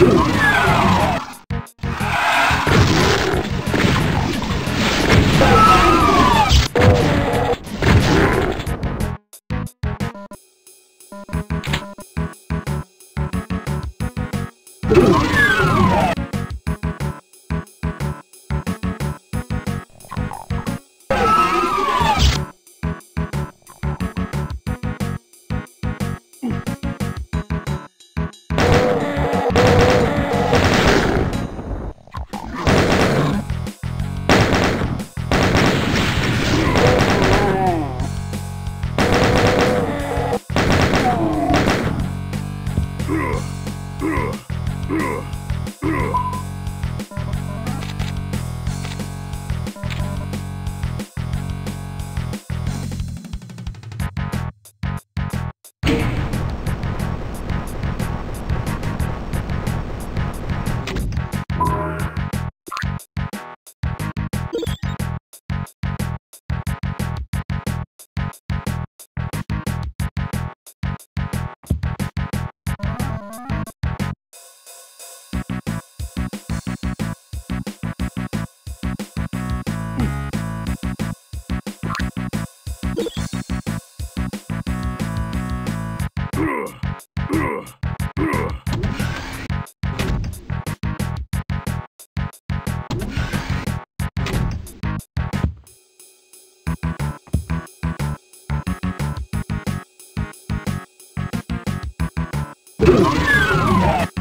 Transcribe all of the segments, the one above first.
Oh! Yeah!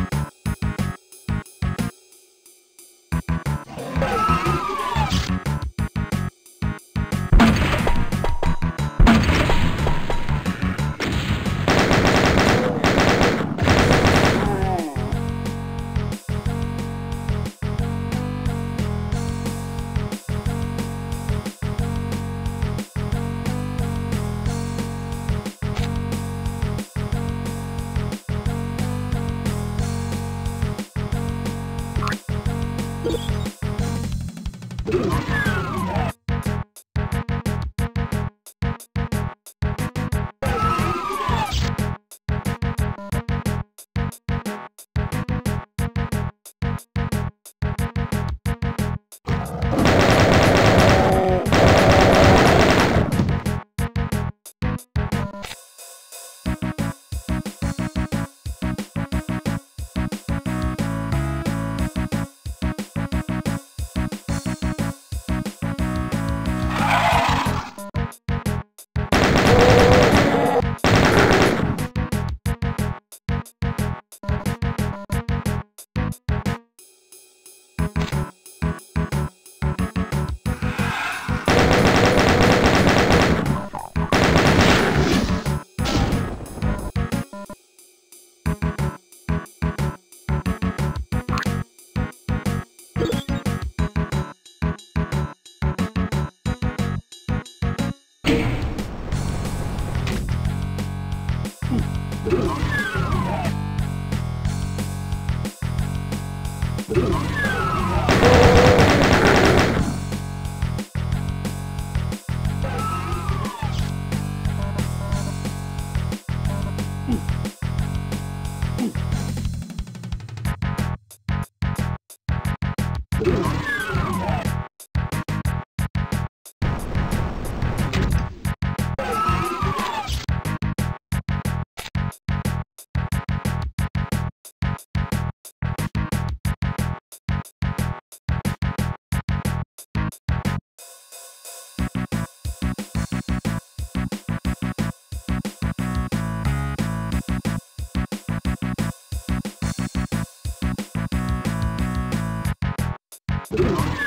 you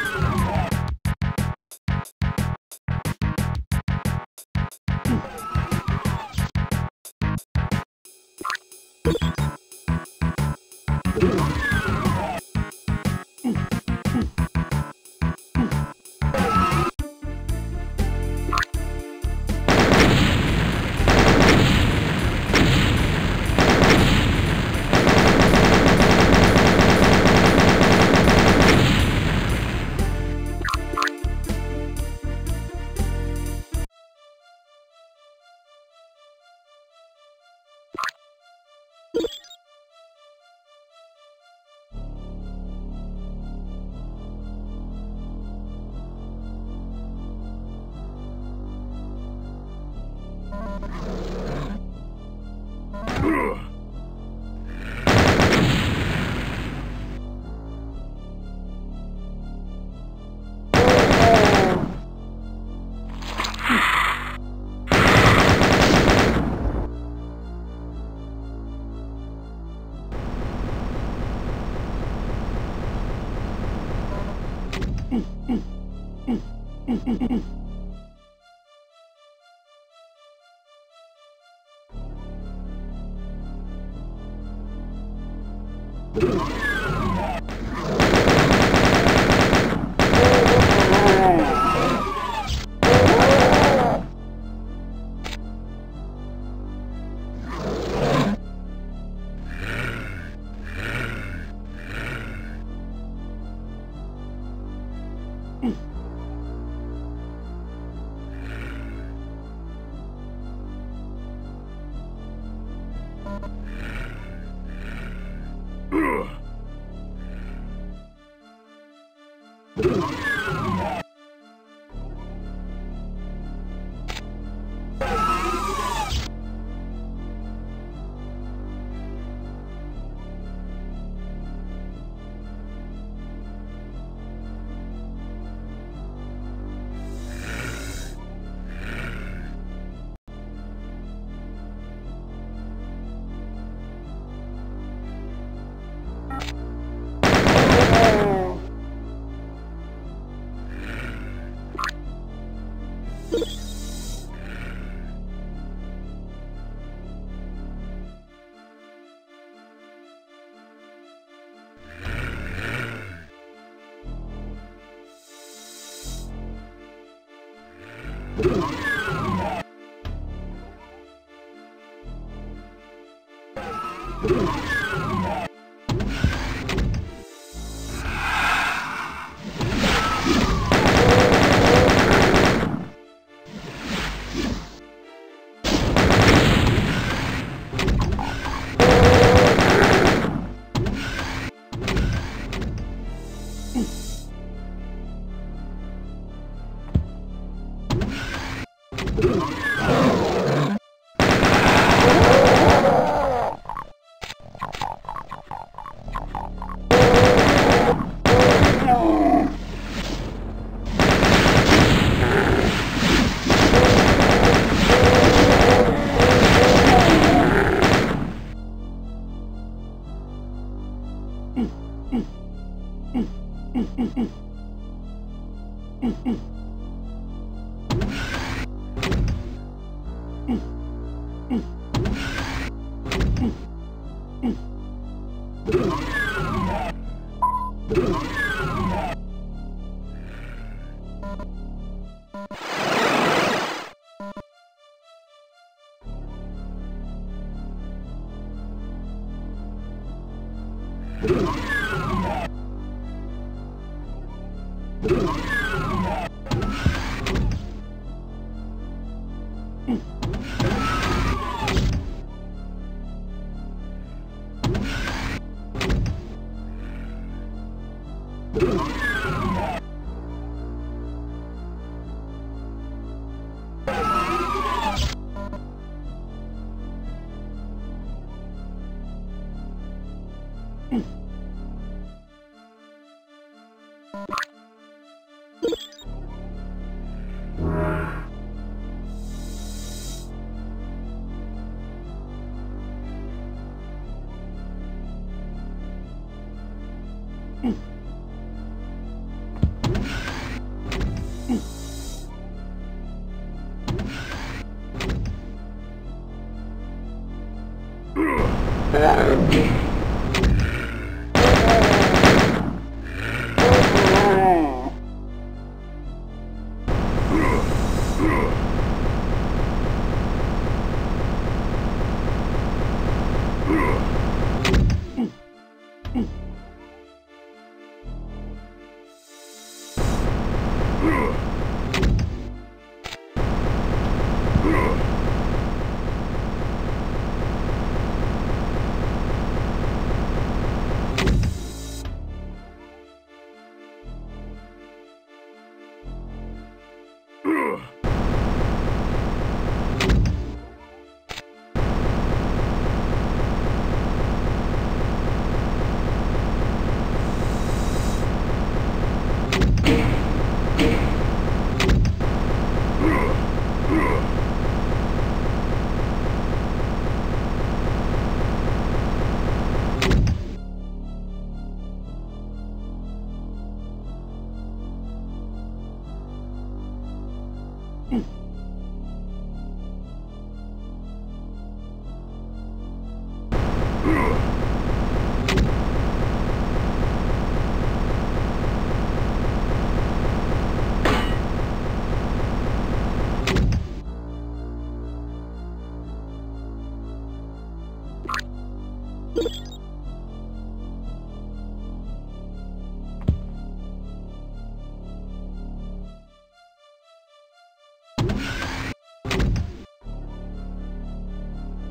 Hehehehe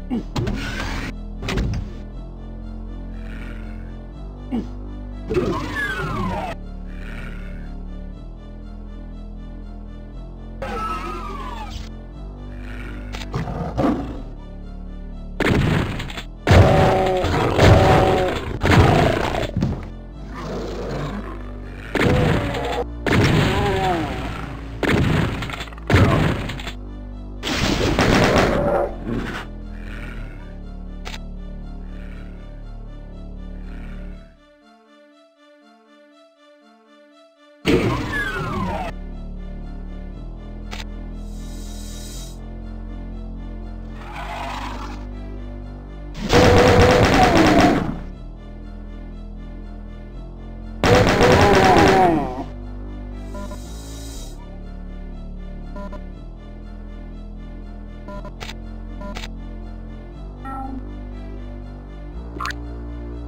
Mm-hmm.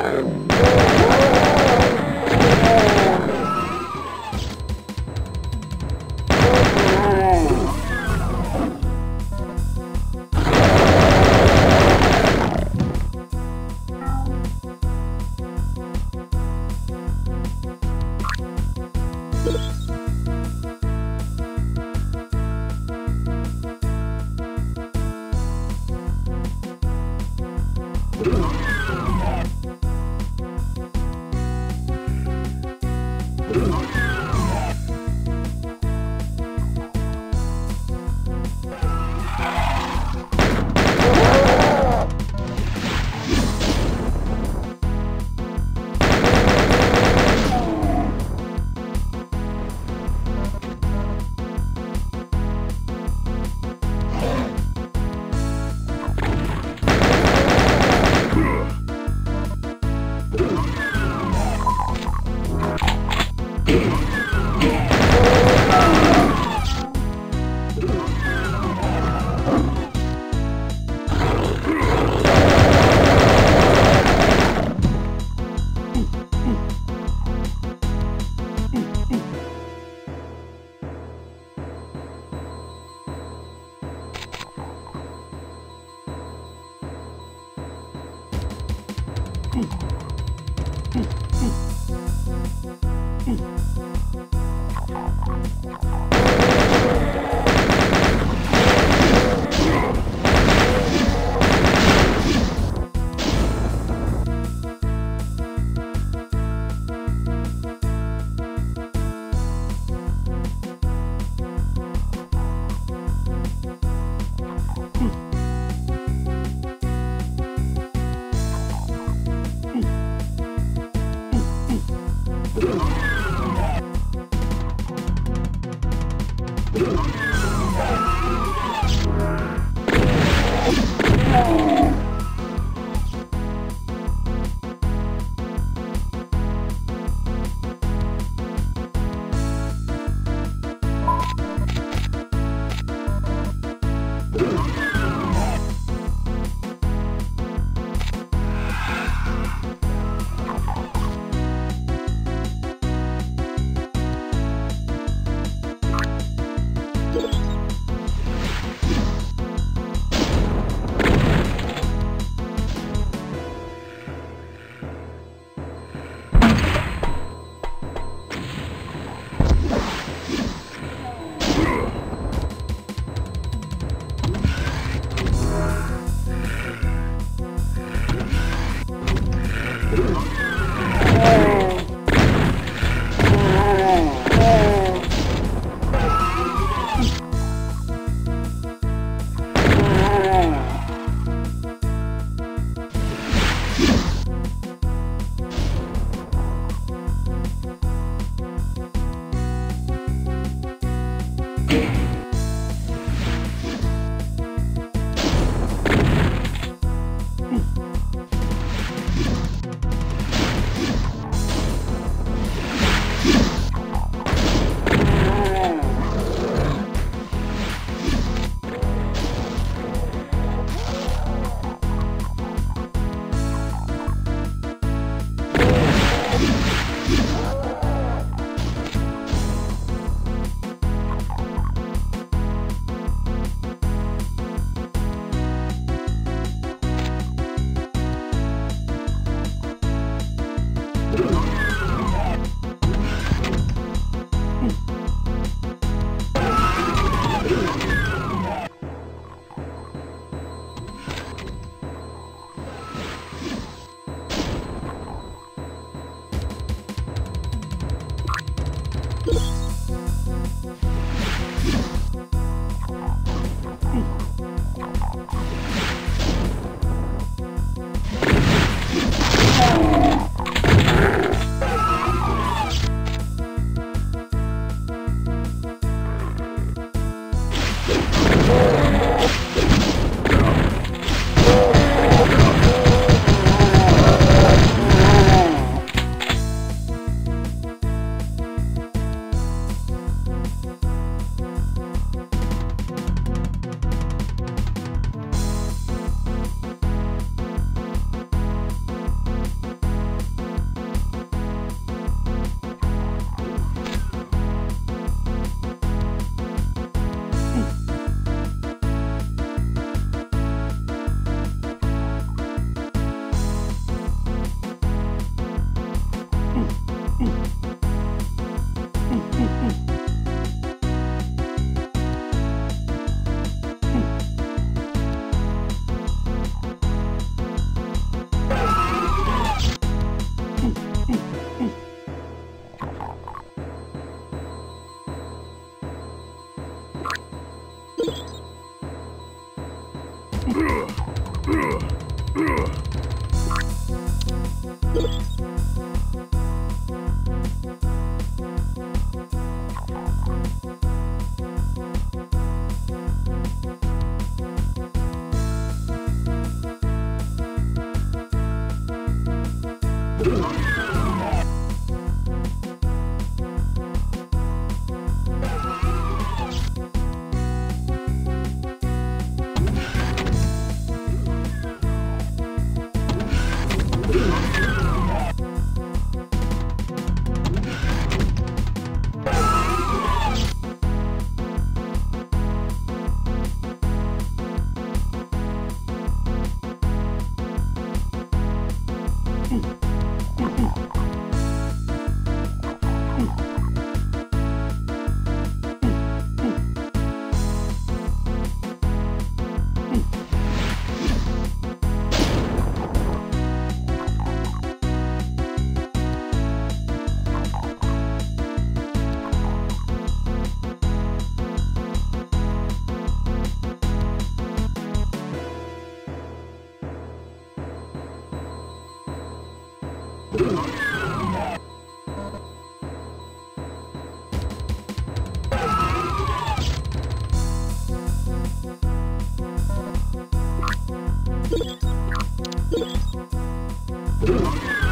Um, Ooh.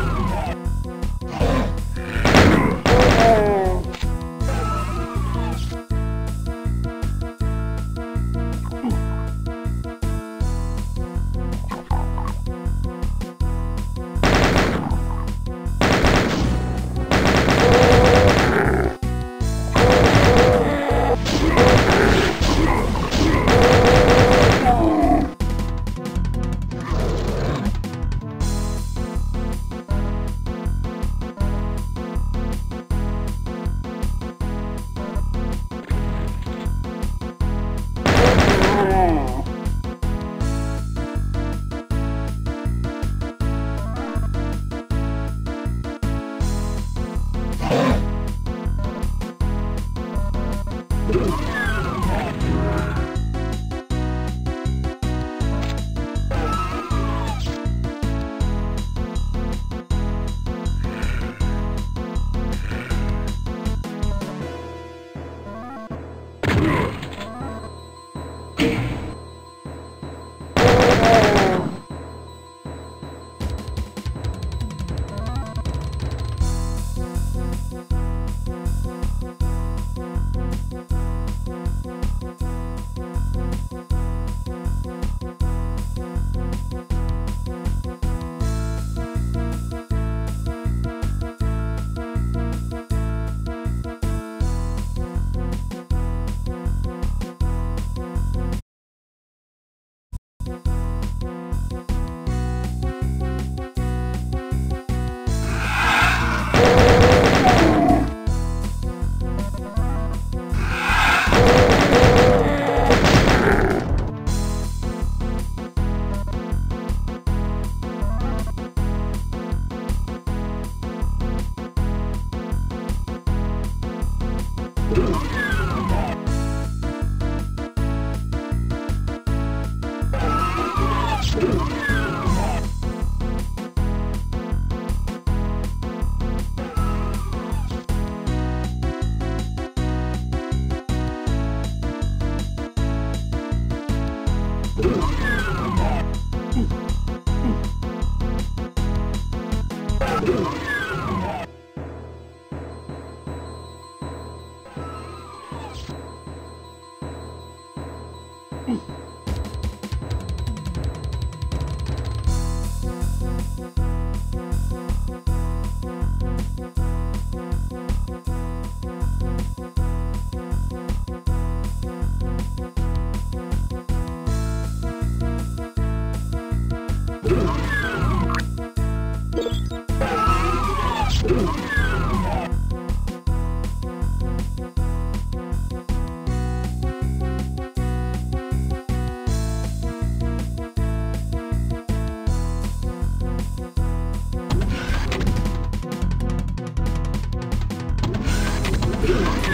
Ooh.